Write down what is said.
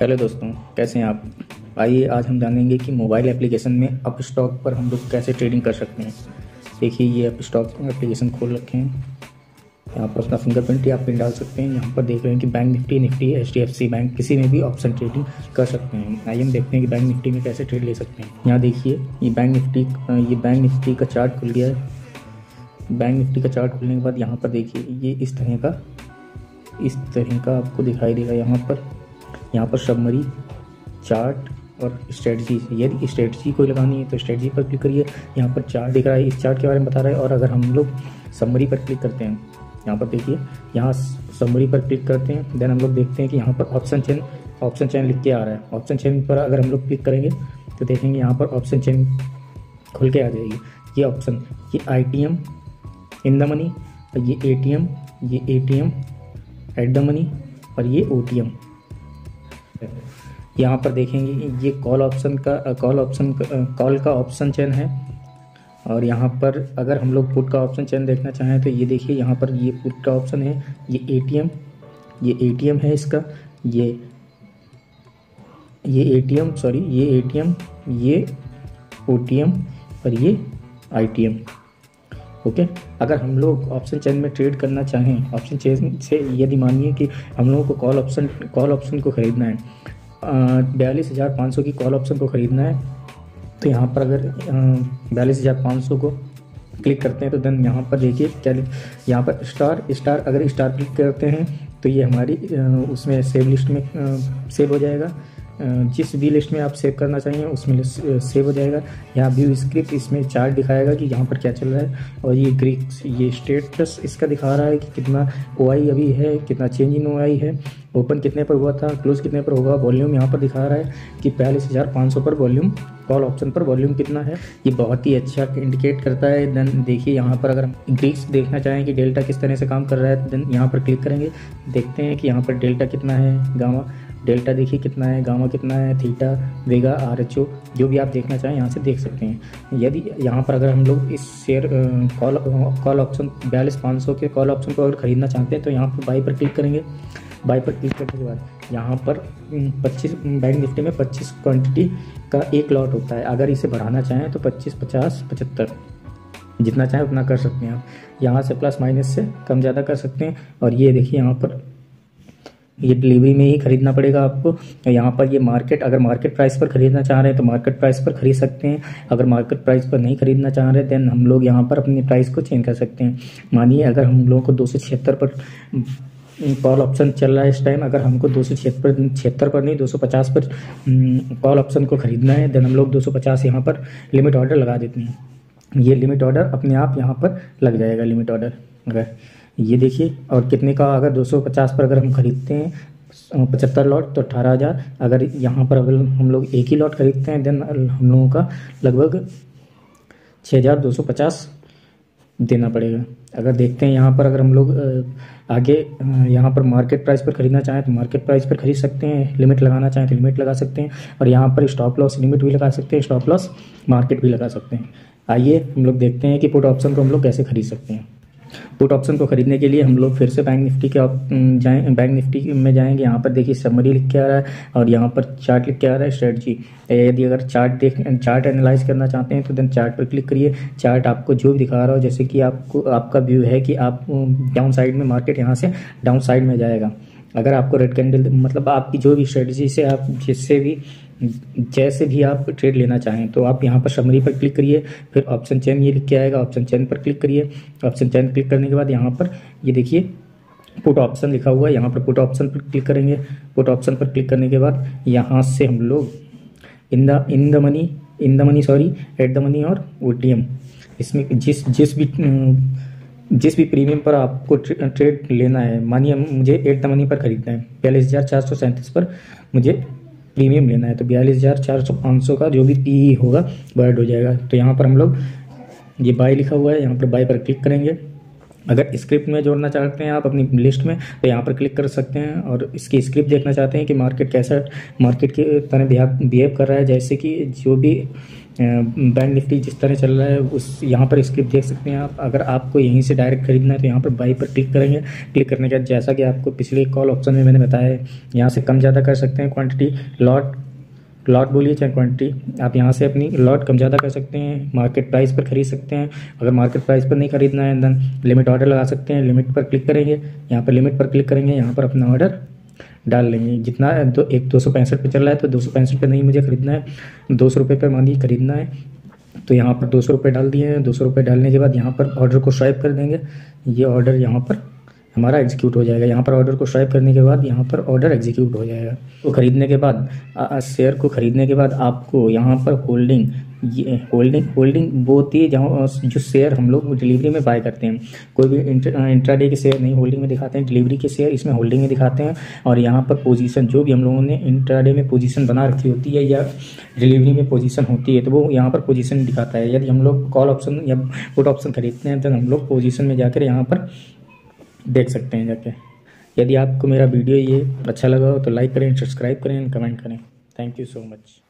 Hello दोस्तों, कैसे हैं आप? आइए, आज हम जानेंगे कि मोबाइल एप्लीकेशन में अप स्टॉक पर हम लोग कैसे ट्रेडिंग कर सकते हैं। देखिए, ये अप स्टॉक एप्लीकेशन खोल रखे हैं। यहाँ पर अपना फिंगरप्रिंट या पिन डाल सकते हैं। यहाँ पर देख रहे हैं कि bank Nifty Nifty H D F C bank किसी में भी ऑप्शन ट्रेडिंग कर सकते हैं। आइए, हम देखते हैं कि बैंक निफ्टी में कैसे ट्रेड ले सकते हैं। यहाँ देखिए, ये बैंक निफ्टी ये बैंक निफ्टी का चार्ट खुल गया है। बैंक निफ्टी का चार्ट खुलने के बाद यहाँ पर देखिए, ये इस तरह का, इस तरह का आपको दिखाई देगा यहाँ पर। यहाँ पर सबमरी चार्ट और स्ट्रेटजी यदि स्ट्रेटजी कोई लगानी है तो स्ट्रेटजी पर क्लिक करिए। यहाँ पर चार्ट दिख रहा है। इस चार्ट के बारे में बता रहा है और अगर हम लोग समरी पर क्लिक करते हैं, यहाँ पर देखिए, यहाँ समरी पर क्लिक करते हैं देन हम लोग देखते हैं कि यहाँ पर ऑप्शन चेन ऑप्शन चेन लिख के आ रहा है। ऑप्शन चेन पर अगर हम लोग क्लिक करेंगे तो देखेंगे यहाँ पर ऑप्शन चेन खुल के आ जाएगी। ये ऑप्शन ये I T M in the money और ये ए टी एम ये A T M at the money और ये ओ टी एम यहाँ पर देखेंगे ये कॉल ऑप्शन का कॉल ऑप्शन कॉल का ऑप्शन चेन है। और यहाँ पर अगर हम लोग पुट का ऑप्शन चेन देखना चाहें तो ये देखिए, यहाँ पर ये पुट का ऑप्शन है, ये एटीएम ये एटीएम है इसका, ये ये एटीएम सॉरी ये एटीएम ये ओटीएम और ये आईटीएम ओके? अगर हम लोग ऑप्शन चेन में ट्रेड करना चाहें ऑप्शन चेन से यदि मानिए कि हम लोगों को कॉल ऑप्शन कॉल ऑप्शन को ख़रीदना है बयालीस हज़ार पाँच सौ की कॉल ऑप्शन को ख़रीदना है तो यहाँ पर अगर बयालीस हज़ार पाँच सौ को क्लिक करते हैं तो देन यहाँ पर देखिए क्या यहाँ पर स्टार स्टार अगर स्टार क्लिक करते हैं तो ये हमारी उसमें सेव लिस्ट में सेव हो जाएगा। जिस भी लिस्ट में आप सेव करना चाहिए उसमें सेव हो जाएगा। यहाँ व्यू स्क्रिप्ट इसमें चार्ट दिखाएगा कि यहाँ पर क्या चल रहा है। और ये ग्रीक्स ये स्टेटस इसका दिखा रहा है कि कितना ओआई अभी है, कितना चेंज इन ओ है। ओपन कितने पर हुआ था क्लोज कितने पर होगा वॉल्यूम यहाँ पर दिखा रहा है कि बयालीस हज़ार पाँच सौ पर वॉल्यूम कॉल ऑप्शन पर वॉल्यूम कितना है। ये बहुत ही अच्छा इंडिकेट करता है। देन देखिए यहाँ पर अगर हम ग्रीक्स देखना चाहें कि डेल्टा किस तरह से काम कर रहा है देन यहाँ पर क्लिक करेंगे। देखते हैं कि यहाँ पर डेल्टा कितना है गामा डेल्टा देखिए कितना है, गामा कितना है, theta, vega R H O जो भी आप देखना चाहें यहाँ से देख सकते हैं। यदि यहाँ पर अगर हम लोग इस शेयर कॉल कॉल ऑप्शन बयालीस पाँच सौ के कॉल ऑप्शन को अगर ख़रीदना चाहते हैं तो यहाँ पर बाई पर क्लिक करेंगे। बाई पर क्लिक करने के बाद यहाँ पर 25 बैंक निफ्टी में 25 क्वांटिटी का एक लॉट होता है। अगर इसे बढ़ाना चाहें तो 25 50 75 जितना चाहें उतना कर सकते हैं आप। यहाँ से प्लस माइनस से कम ज़्यादा कर सकते हैं। और ये देखिए यहाँ पर ये डिलीवरी में ही खरीदना पड़ेगा आपको। यहाँ पर ये मार्केट अगर मार्केट प्राइस पर खरीदना चाह रहे हैं तो मार्केट प्राइस पर खरीद सकते हैं। अगर मार्केट प्राइस पर नहीं खरीदना चाह रहे देन हम लोग यहाँ पर अपनी प्राइस को चेंज कर सकते हैं। मानिए, अगर हम लोगों को दो सौ छिहत्तर पर कॉल ऑप्शन चल रहा है इस टाइम अगर हमको दो सौ छिहत्तर छिहत्तर पर नहीं, दो सौ पचास पर कॉल ऑप्शन को खरीदना है देन हम लोग दो सौ पचास यहाँ पर लिमिट ऑर्डर लगा देते हैं। ये लिमिट ऑर्डर अपने आप यहाँ पर लग जाएगा लिमिट ऑर्डर अगर ये देखिए, और कितने का अगर 250 पर अगर हम खरीदते हैं पचहत्तर लॉट तो अठारह हज़ार। अगर यहाँ पर अगर हम लोग एक ही लॉट खरीदते हैं, देन हम लोगों का लगभग छः हज़ार दो सौ पचास देना पड़ेगा। अगर देखते हैं यहाँ पर अगर हम लोग आगे यहाँ पर मार्केट प्राइस पर ख़रीदना चाहें तो मार्केट प्राइस पर खरीद सकते हैं। लिमिट लगाना चाहें तो लिमिट लगा सकते हैं। और यहाँ पर स्टॉप लॉस लिमिट भी लगा सकते हैं, स्टॉप लॉस मार्केट भी लगा सकते हैं। आइए हम लोग देखते हैं कि पुट ऑप्शन को हम लोग कैसे खरीद सकते हैं। पुट ऑप्शन को खरीदने के लिए हम लोग फिर से बैंक निफ्टी के जाए बैंक निफ्टी में जाएँगे। यहाँ पर देखिए समरी लिख के आ रहा है और यहाँ पर चार्ट लिख के आ रहा है स्ट्रेटजी यदि अगर चार्ट देख चार्ट एनालाइज करना चाहते हैं तो देन चार्ट पर क्लिक करिए। चार्ट आपको जो भी दिखा रहा हो, जैसे कि आपको, आपका व्यू है कि आप डाउन साइड में मार्केट यहाँ से डाउन साइड में जाएगा। अगर आपको रेड कैंडल मतलब आपकी जो भी स्ट्रेटजी से आप जिससे भी, जैसे भी आप ट्रेड लेना चाहें तो आप यहाँ पर समरी पर क्लिक करिए, फिर ऑप्शन चेन ये लिख के आएगा ऑप्शन चेन पर क्लिक करिए ऑप्शन चैन क्लिक करने के बाद यहाँ पर, ये देखिए पुट ऑप्शन लिखा हुआ है, यहाँ पर पुट ऑप्शन पर क्लिक करेंगे पुट ऑप्शन पर क्लिक करने के बाद यहाँ से हम लोग in the in the money in the money sorry at the money और ओटीएम इसमें जिस जिस भी जिस भी प्रीमियम पर आपको ट्रेड लेना है मानिए मुझे एट द मनी पर खरीदना है। बयालीस हज़ार चार सौ सैंतीस पर मुझे प्रीमियम लेना है। तो बयालीस हज़ार चार सौ पाँच सौ का जो भी पी होगा वर्ड हो जाएगा। तो यहाँ पर हम लोग ये बाय लिखा हुआ है, यहाँ पर बाय पर क्लिक करेंगे। अगर स्क्रिप्ट में जोड़ना चाहते हैं आप अपनी लिस्ट में तो यहाँ पर क्लिक कर सकते हैं और इसकी स्क्रिप्ट देखना चाहते हैं कि मार्केट कैसा, मार्केट की तरह बिहेव कर रहा है। जैसे कि जो भी बैंक निफ्टी जिस तरह चल रहा है, उस, यहाँ पर स्क्रिप्ट देख सकते हैं आप। अगर आपको यहीं से डायरेक्ट खरीदना है तो यहाँ पर बाई पर क्लिक करेंगे। क्लिक करने के बाद जैसा कि आपको पिछले कॉल ऑप्शन में मैंने बताया है, यहाँ से कम ज़्यादा कर सकते हैं क्वांटिटी। लॉट लॉट बोलिए चाहे क्वांटिटी आप यहाँ से अपनी लॉट कम ज़्यादा कर सकते हैं मार्केट प्राइस पर खरीद सकते हैं। अगर मार्केट प्राइस पर नहीं खरीदना है देन लिमिट ऑर्डर लगा सकते हैं। लिमिट पर क्लिक करेंगे, यहाँ पर लिमिट पर क्लिक करेंगे, यहाँ पर अपना ऑर्डर डाल लेंगे। जितना दो, एक दो सौ पैंसठ पर चल रहा है तो दो सौ पैंसठ पर नहीं मुझे खरीदना है। दो सौ रुपये पर मानिए खरीदना है। तो यहाँ पर दो सौ रुपये डाल दिए हैं। दो सौ रुपये डालने के बाद यहाँ पर ऑर्डर को स्वाइप कर देंगे। ये ऑर्डर यहाँ पर हमारा एग्जीक्यूट हो जाएगा। यहाँ पर ऑर्डर को स्वाइप करने के बाद यहाँ पर ऑर्डर एग्जीक्यूट हो जाएगा। तो खरीदने के बाद शेयर को खरीदने के बाद आपको यहाँ पर होल्डिंग ये होल्डिंग होल्डिंग वो होती है जहाँ जो शेयर हम लोग डिलीवरी में बाय करते हैं। कोई भी इंट्राडे के शेयर नहीं होल्डिंग में दिखाते हैं। डिलीवरी के शेयर इसमें होल्डिंग में दिखाते हैं। और यहाँ पर पोजीशन जो भी हम लोगों ने इंट्राडे में पोजीशन बना रखी होती है या डिलीवरी में पोजीशन होती है तो वो यहाँ पर पोजीशन दिखाता है। यदि हम लोग कॉल ऑप्शन या पुट ऑप्शन खरीदते हैं तो हम लोग पोजीशन में जाकर यहाँ पर देख सकते हैं जाके। यदि आपको मेरा वीडियो ये अच्छा लगा हो तो लाइक करें सब्सक्राइब करें कमेंट करें। Thank you so much